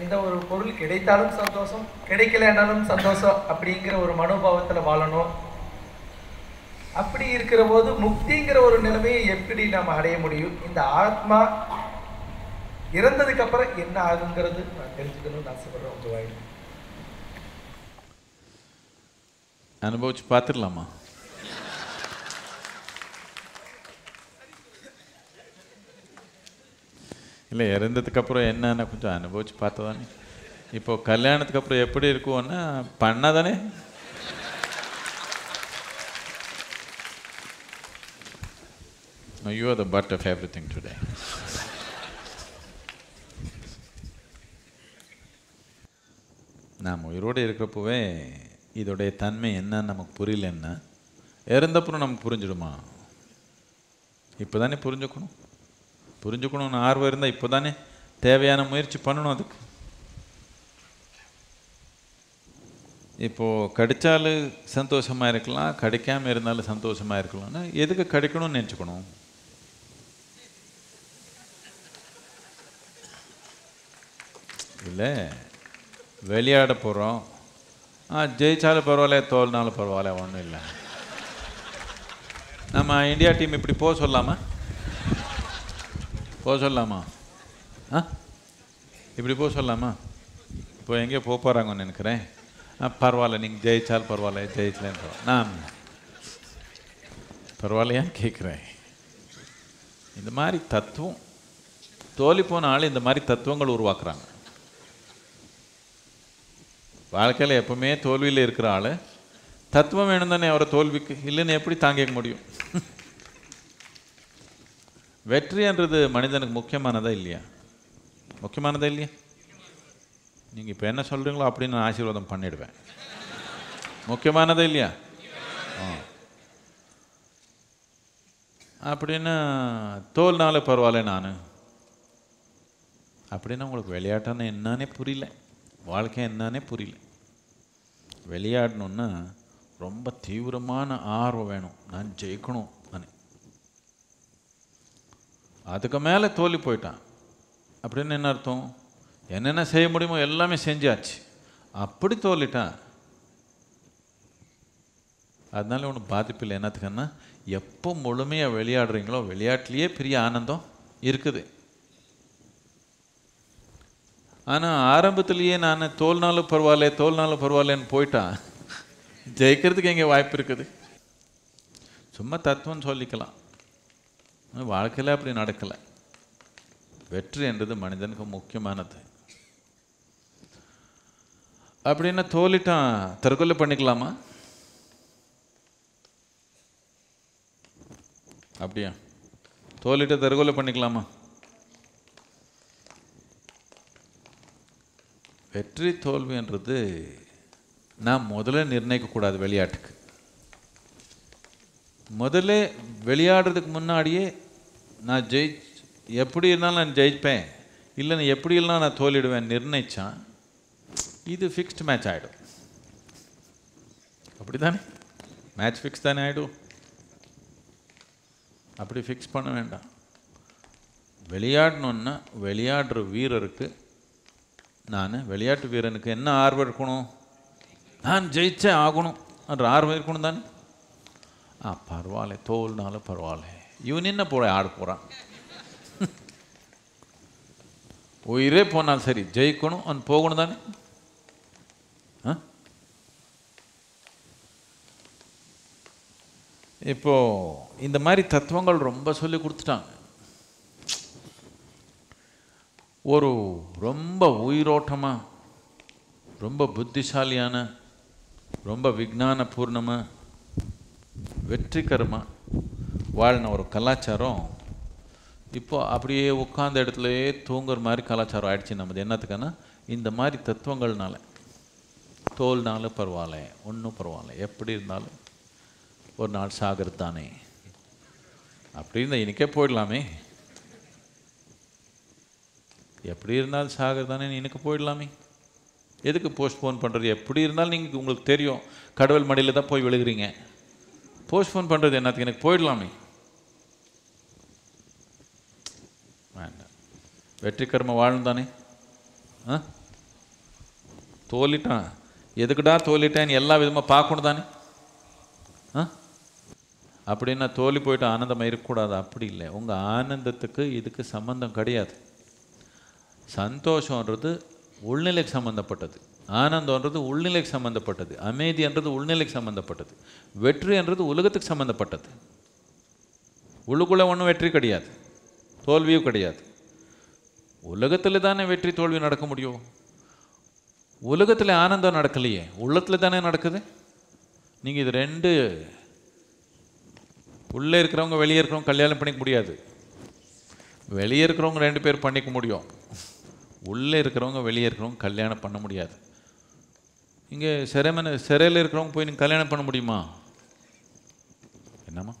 எந்த ஒரு பொருள் கிடைத்தாலும் சந்தோஷம் கிடைக்கலனாலும் சந்தோஷம் அப்படிங்கிற ஒரு மனோபாவத்துல வாழணும். அப்படி இருக்கிற போது முக்திங்கிற ஒரு நிலைமையை எப்படி நாம் அடைய முடியும்? இந்த ஆத்மா இறந்ததுக்கு அப்புறம் என்ன ஆகுங்கிறது நான் தெரிஞ்சுக்கணும்னு ஆசைப்படுறேன் உங்க வாயில் அனுபவிச்சு பார்த்துடலாமா? இல்லை இறந்ததுக்கு அப்புறம் என்னன்னு கொஞ்சம் அனுபவிச்சு பார்த்ததானே. இப்போ கல்யாணத்துக்கு அப்புறம் எப்படி இருக்கும்னா பண்ணாதானே? You are the butt of everything today நாம் உயிரோடு இருக்கிறப்பவே இதோடைய தன்மை என்னன்னு நமக்கு புரியலன்னா இறந்தப்புறம் நமக்கு புரிஞ்சிடுமா? இப்போ தானே புரிஞ்சுக்கணும். புரிஞ்சுக்கணும்னு ஆர்வம் இருந்தால் இப்போ தானே தேவையான முயற்சி பண்ணணும் அதுக்கு. இப்போது கடித்தாலும் சந்தோஷமாக இருக்கலாம் கடிக்காமல் இருந்தாலும் சந்தோஷமாக இருக்கலாம்னா எதுக்கு கடிக்கணும்னு நினச்சிக்கணும்? இல்லை விளையாட போகிறோம் ஆ ஜெயிச்சாலும் பரவாயில்ல தோல்னாலும் பரவாயில்ல ஒன்றும் இல்லை. நம்ம இந்தியா டீம் இப்படி போக சொல்லாமா? போக சொல்லலாமா ஆ? இப்படி போக சொல்லலாமா இப்போ எங்கேயோ போக போகிறாங்கன்னு நினைக்கிறேன். ஆ பரவாயில்ல நீங்கள் ஜெயிச்சால் பரவாயில்ல ஜெயிச்சலன்ற நான் பரவாயில்லையா கேட்குறேன் இந்த மாதிரி தத்துவம் தோல்வி போன ஆள் இந்த மாதிரி தத்துவங்கள் உருவாக்குறாங்க. வாழ்க்கையில் எப்பவுமே தோல்வியில் இருக்கிற ஆள் தத்துவம் வேணும் தானே அவரை தோல்விக்கு இல்லைன்னு எப்படி தாங்கிக்க முடியும்? வெற்றின்றது மனிதனுக்கு முக்கியமானதா இல்லையா? முக்கியமானதா இல்லையா? நீங்கள் இப்போ என்ன சொல்கிறீங்களோ அப்படின்னு நான் ஆசீர்வாதம் பண்ணிடுவேன். முக்கியமானதா இல்லையா? ஆ. அப்படின்னா தோல்னால பரவாயில்ல நான். அப்படின்னா உங்களுக்கு விளையாட்டுன்னு என்னன்னே புரியல. வாழ்க்கை என்னன்னே புரியல. விளையாடணுன்னா ரொம்ப தீவிரமான ஆர்வம் வேணும். நான் ஜெயிக்கணும். அதுக்கு மேலே தோல்வி போயிட்டான். அப்படின்னு என்ன அர்த்தம்? என்னென்ன செய்ய முடியுமோ எல்லாமே செஞ்சாச்சு. அப்படி தோல்விட்டான். அதனால ஒன்றும் பாதிப்பு இல்லை. என்னத்துக்குன்னா எப்போ முழுமையாக விளையாடுறீங்களோ விளையாட்டுலேயே பெரிய ஆனந்தம் இருக்குது. ஆனால் ஆரம்பத்திலேயே நான் தோல்னாலும் பரவாயில்ல தோல்னாலும் பரவாயில்லன்னு போயிட்டான். ஜெயிக்கிறதுக்கு எங்கே வாய்ப்பு இருக்குது? சும்மா தத்துவம் சொல்லிக்கலாம். வாழ்க்கையில் அப்படி நடக்கலை. வெற்றி என்றது மனிதனுக்கு முக்கியமானது. அப்படின்னா தோலிட்டான் தற்கொலை பண்ணிக்கலாமா? அப்படியா? தோலிட்ட தற்கொலை பண்ணிக்கலாமா? வெற்றி தோல்வின்றது நான் முதல்ல நிர்ணயிக்கக்கூடாது விளையாட்டுக்கு. முதல்ல விளையாடுறதுக்கு முன்னாடியே நான் ஜெயி எப்படி இருந்தாலும் நான் ஜெயிப்பேன். இல்லைன்னு எப்படி இல்லைனா நான் தோலிடுவேன் நிர்ணயித்தான் இது ஃபிக்ஸ்டு மேட்ச் ஆகிடும் அப்படி தானே மேட்ச் ஃபிக்ஸ் தானே ஆகிடும் அப்படி ஃபிக்ஸ் பண்ண வேண்டாம். விளையாடணுன்னா விளையாடுற வீரருக்கு நான் விளையாட்டு வீரனுக்கு என்ன ஆர்வம் இருக்கணும்? நான் ஜெயிச்சே ஆகணும். என்ற ஆர்வம் இருக்கணும் தானே? ஆ பரவாயில்ல தோல்னாலும் பரவாயில்ல. இவன் என்ன போட ஆட போகிறான் உயிரே போனாலும் சரி ஜெயிக்கணும் அவன் போகணும் தானே. ஆ? இப்போ இந்த மாதிரி தத்துவங்கள் ரொம்ப சொல்லி கொடுத்துட்டாங்க. ஒரு ரொம்ப உயிரோட்டமாக ரொம்ப புத்திசாலியான ரொம்ப விஜானபூர்ணமாக வெற்றிகரமாக வாழ்ன ஒரு கலாச்சாரம் இப்போ அப்படியே உட்காந்த இடத்துலையே தூங்குற மாதிரி கலாச்சாரம் ஆயிடுச்சு நமது என்னத்துக்குன்னா இந்த மாதிரி தத்துவங்கள்னால. தோல்னாலும் பரவாயில்ல ஒன்றும் பரவாயில்ல. எப்படி இருந்தாலும் ஒரு நாள் சாகிறது தானே. அப்படி இருந்தால் இன்றைக்கே போயிடலாமே. எப்படி இருந்தாலும் சாகிறது தானே எனக்கு போயிடலாமே. எதுக்கு போஸ்ட்போன் பண்ணுறது எப்படி இருந்தாலும் நீங்கள் உங்களுக்கு தெரியும். கடவுள் மடியில் தான் போய் விழுகிறீங்க. போஸ்ட்போன் பண்ணுறது என்னத்துக்கு? எனக்கு போயிடலாமே. வேண்டாம் வெற்றி வாழ்ந்தானே தானே ஆ தோலிட்டான் எதுக்குடா தோலிட்டேன்னு எல்லா விதமாக பார்க்கணும் தானே ஆ அப்படின்னா தோலி போயிட்டு ஆனந்தமாக இருக்கக்கூடாது அப்படி இல்லை உங்கள் ஆனந்தத்துக்கு இதுக்கு சம்பந்தம் கிடையாது சந்தோஷன்றது உள்நிலைக்கு சம்மந்தப்பட்டது ஆனந்தம்ன்றது உள்நிலைக்கு சம்மந்தப்பட்டது அமைதின்றது உள்நிலைக்கு சம்மந்தப்பட்டது வெற்றின்றது உலகத்துக்கு சம்மந்தப்பட்டது உள்ளுக்குள்ளே ஒன்றும் வெற்றி கிடையாது தோல்வியும் கிடையாது. உலகத்தில் தானே வெற்றி தோல்வி நடக்க முடியும்? உலகத்தில் ஆனந்தம் நடக்கலையே உள்ளத்தில் தானே நடக்குது? நீங்கள் இது ரெண்டு உள்ளே இருக்கிறவங்க வெளியே இருக்கிறவங்க கல்யாணம் பண்ணிக்க முடியாது. வெளியே இருக்கிறவங்க ரெண்டு பேர் பண்ணிக்க முடியும். உள்ளே இருக்கிறவங்க வெளியே இருக்கிறவங்க கல்யாணம் பண்ண முடியாது. இங்கே சிறைமன சிறையில் இருக்கிறவங்க போய் நீங்கள் கல்யாணம் பண்ண முடியுமா? என்னம்மா?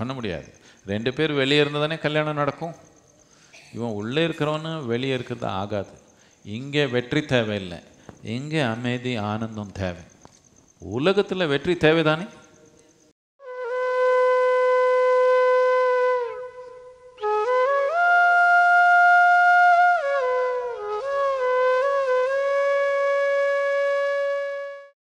பண்ண முடியாது. ரெண்டு பேர் வெளியே இருந்தால் தானே கல்யாணம் நடக்கும்? இவன் உள்ளே இருக்கிறவனு வெளியே இருக்கிறது ஆகாது. இங்கே வெற்றி தேவையில்லை. இங்கே அமைதி ஆனந்தம் தேவை. உலகத்தில் வெற்றி தேவைதானே?